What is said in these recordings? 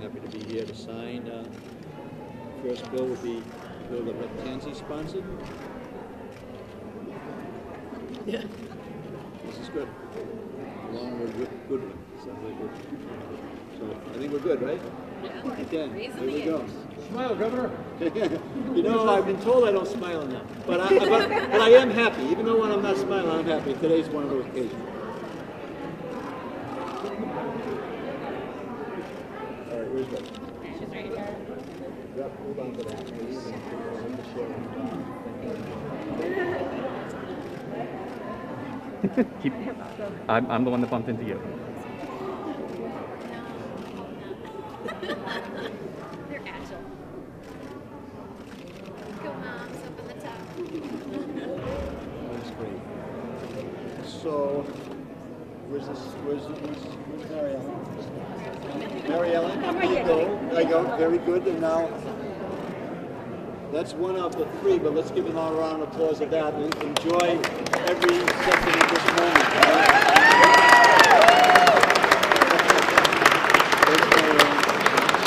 happy to be here to sign. Uh, First bill would be a bill that Rick Tanzi sponsored. Yeah. This is good. Along with Rick Goodwin. Sounds like good. So I think we're good, right? Yeah. Okay, here we go. Smile, Governor. You know, I've been told I don't smile enough, but I, but, but I am happy. Even though when I'm not smiling, I'm happy. Today's one of those occasions. All right, where's Rick? She's right here. Yep, hold on to that, please. and just share it. Keep, I'm, I'm the one that bumped into you. They're agile. Go moms up in the top. That's great. So, where's this, where's, where's, where's Mary Ellen? Mary Ellen, there you go, there you go, very good, and now, that's one of the three, but let's give an all round applause of that, and enjoy every second of this moment. all right? Thanks, Mary Ellen.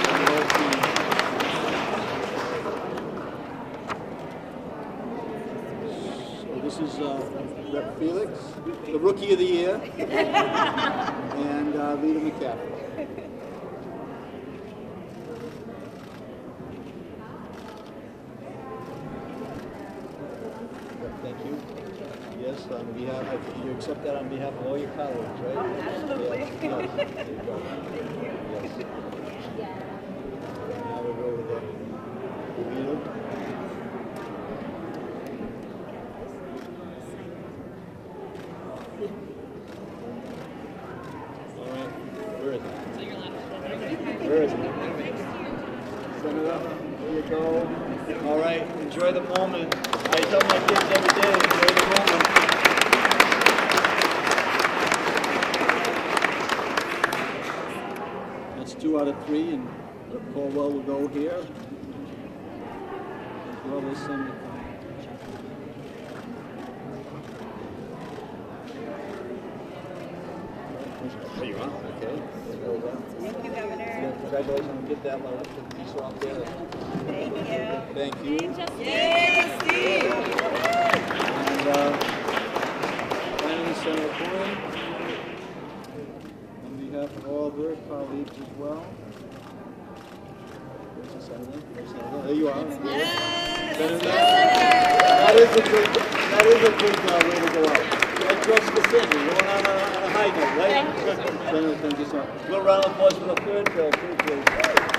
And the whole team. So this is uh, Rep. Felix, the Rookie of the Year, and uh, Rita McCaffrey. You. Yes, on behalf, of- you accept that on behalf of all your colleagues, right? Oh, absolutely. Yes, yes. There you go. Yes. Now we go to the Rita. All right, where is it? Where is it? Senator, there you go. All right, enjoy the moment. I tell my kids every day, enjoy the moment. That's two out of three, and Paulwell will go here. As well as Senator. There you are, okay. There you go. Thank you, Governor. Yeah, Congratulations, get that little piece off there. Thank you. Thank you. Yay, Steve! And, uh, finally, Senator Coyne, on behalf of all of her colleagues as well. Where's the senator? Where's the senator? There you are. Senator, That is a good, that is a good uh, way to go out. Like George Costanza, going on a, on high right? Senator, thank you so much. Little round of applause for the third bill, too, please.